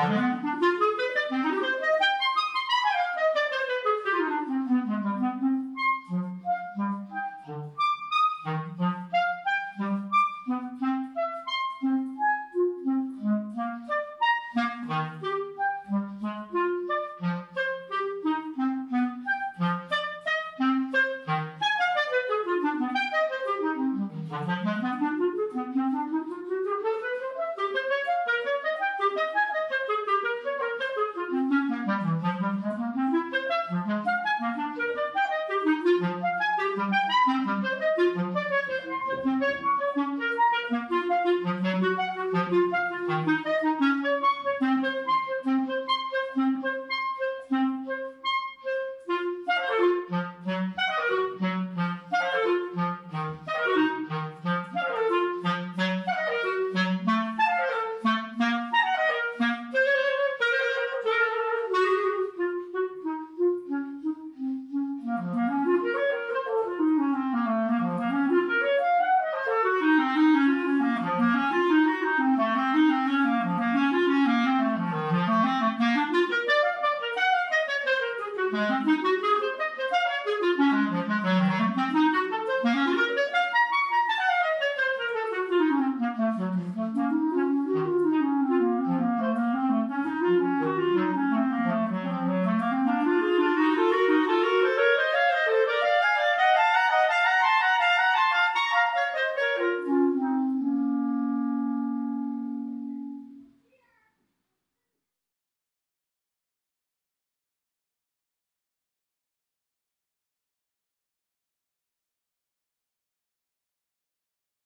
Thank you. Música Música